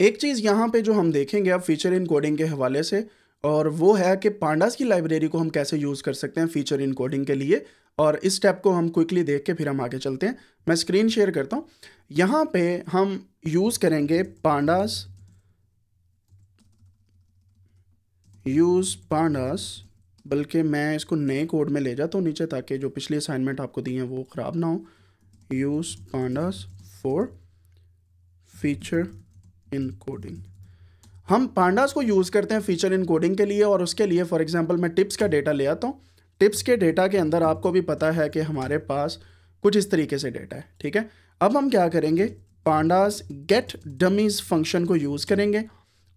एक चीज़ यहाँ पे जो हम देखेंगे अब फीचर इन कोडिंग के हवाले से, और वो है कि पांडास की लाइब्रेरी को हम कैसे यूज़ कर सकते हैं फीचर इन कोडिंग के लिए, और इस स्टेप को हम क्विकली देख के फिर हम आगे चलते हैं। मैं स्क्रीन शेयर करता हूँ। यहाँ पे हम यूज़ करेंगे पांडास यूज़ पांडास बल्कि मैं इसको नए कोड में ले जाता हूँ नीचे ताकि जो पिछली असाइनमेंट आपको दी हैं वो ख़राब ना हो। Use pandas for feature in coding हम पांडास को यूज़ करते हैं फीचर इन कोडिंग के लिए और उसके लिए फॉर एग्जांपल मैं टिप्स का डेटा ले आता हूँ। टिप्स के डेटा के अंदर आपको भी पता है कि हमारे पास कुछ इस तरीके से डेटा है, ठीक है? अब हम क्या करेंगे? पांडास गेट डमीज फ़ंक्शन को यूज़ करेंगे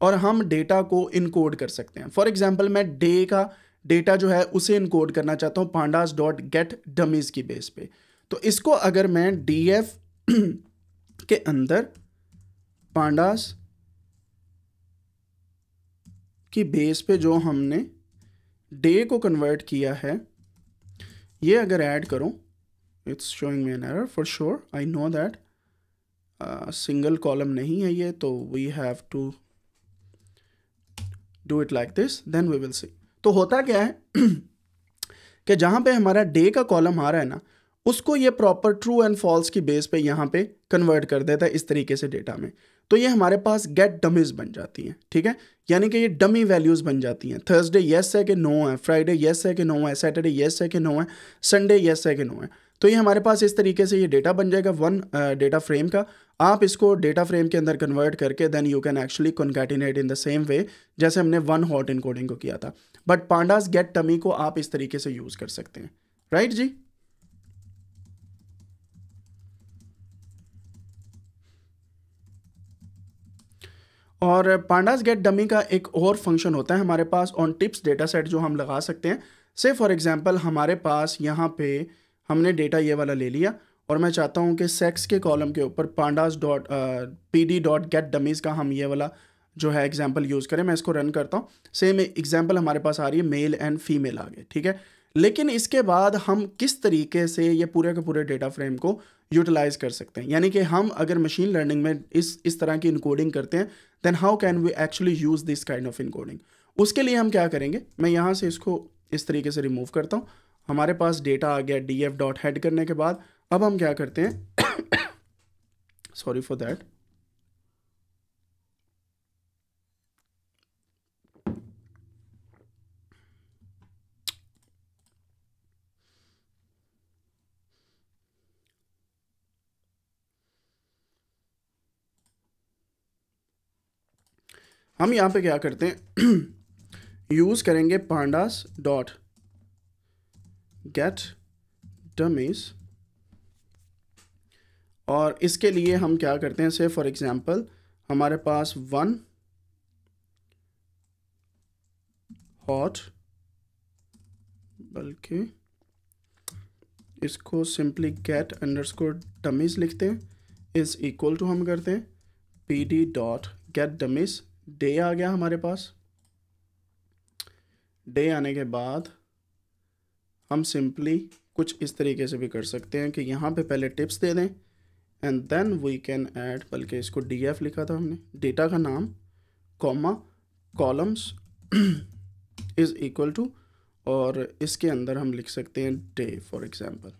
और हम डेटा को इनकोड कर सकते हैं। फॉर एग्ज़ाम्पल मैं डे का डेटा जो है उसे इनकोड करना चाहता हूँ पांडास डॉट गेट डमीज की बेस पे। तो इसको अगर मैं डी एफ़ के अंदर पांडास की बेस पे जो हमने डे को कन्वर्ट किया है, ये अगर ऐड करूँ it's showing me an error for sure I know that single column नहीं है ये तो we have to do it like this then we will see तो होता क्या है कि जहाँ पे हमारा डे का कॉलम आ रहा है ना, उसको ये प्रॉपर ट्रू एंड फॉल्स की बेस पे यहाँ पे कन्वर्ट कर देता है इस तरीके से डेटा में। तो ये हमारे पास गेट डमीज बन जाती हैं ठीक है? यानी कि ये डमी वैल्यूज़ बन जाती हैं। थर्सडे येस है कि नो है फ्राइडे येस है कि नो है सैटरडे येस है कि नो है संडे येस है कि नो है। तो ये हमारे पास इस तरीके से ये डेटा बन जाएगा वन डेटा फ्रेम का। आप इसको डेटा फ्रेम के अंदर कन्वर्ट करके then you can actually concatenate in the same way जैसे हमने वन हॉट इनकोडिंग को किया था। बट पांडास गेट टमी को आप इस तरीके से यूज़ कर सकते हैं। राइट right, जी? और पांडास गेट डमी का एक और फ़ंक्शन होता है हमारे पास ऑन टिप्स डेटा सेट जो हम लगा सकते हैं। से फॉर एग्जांपल हमारे पास यहाँ पे हमने डेटा ये वाला ले लिया और मैं चाहता हूँ कि सेक्स के कॉलम के ऊपर pandas dot P D dot get dummies का हम ये वाला जो है एग्ज़ाम्पल यूज़ करें, मैं इसको रन करता हूँ। सेम एग्ज़ाम्पल हमारे पास आ रही है मेल एंड फीमेल आ गए ठीक है? लेकिन इसके बाद हम किस तरीके से ये पूरे के पूरे डेटा फ्रेम को यूटिलाइज कर सकते हैं? यानी कि हम अगर मशीन लर्निंग में इस इस तरह की इनकोडिंग करते हैं then how can we actually use this kind of encoding उसके लिए हम क्या करेंगे? मैं यहाँ से इसको इस तरीके से रिमूव करता हूँ। हमारे पास डेटा आ गया डी एफ़ डॉट हेड करने के बाद, अब हम क्या करते हैं? सॉरी फॉर दैट हम यहाँ पे क्या करते हैं? यूज़ करेंगे पांडास डॉट गेट डमीज और इसके लिए हम क्या करते हैं? से फॉर एग्जांपल हमारे पास वन हॉट बल्कि इसको सिंपली गेट अंडरस्कोर डमीज लिखते हैं. इज़ इक्वल टू हम करते हैं. P D dot get dummies day आ गया हमारे पास। डे आने के बाद हम सिंपली कुछ इस तरीके से भी कर सकते हैं कि यहाँ पे पहले टिप्स दे दें and then we can add बल्कि इसको डी एफ़ लिखा था हमने, डेटा का नाम comma columns is equal to और इसके अंदर हम लिख सकते हैं डे फॉर एग्ज़ाम्पल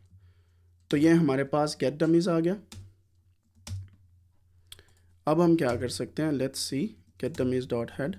तो ये हमारे पास गेट डमीज़ आ गया। अब हम क्या कर सकते हैं let's see dummies dot head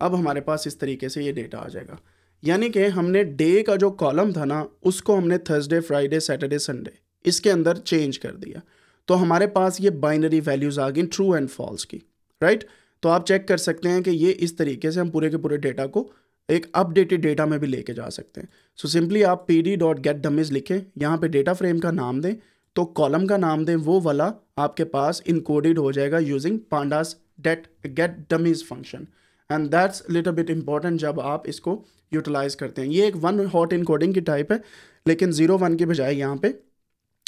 अब हमारे पास इस तरीके से ये डेटा आ जाएगा। यानी कि हमने डे का जो कॉलम था ना, उसको हमने थर्सडे फ्राइडे सैटरडे संडे इसके अंदर चेंज कर दिया। तो हमारे पास ये बाइनरी वैल्यूज़ आ गई ट्रू एंड फॉल्स की राइट तो आप चेक कर सकते हैं कि ये इस तरीके से हम पूरे के पूरे डेटा को एक अपडेटेड डेटा में भी लेके जा सकते हैं। सो so सिंपली आप P D dot get dummies लिखें, यहाँ पे डेटा फ्रेम का नाम दें तो कॉलम का नाम दें, वो वाला आपके पास इनकोडेड हो जाएगा using pandas dot get dummies function and that's little bit important जब आप इसको यूटिलाइज करते हैं। ये एक वन हॉट इनकोडिंग की टाइप है, लेकिन ज़ीरो वन के बजाय यहाँ पे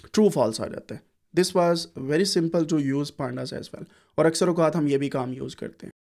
ट्रू फॉल्स आ जाते हैं। This was very simple to use pandas as well और अक्सर अवकात हम ये भी काम यूज़ करते हैं।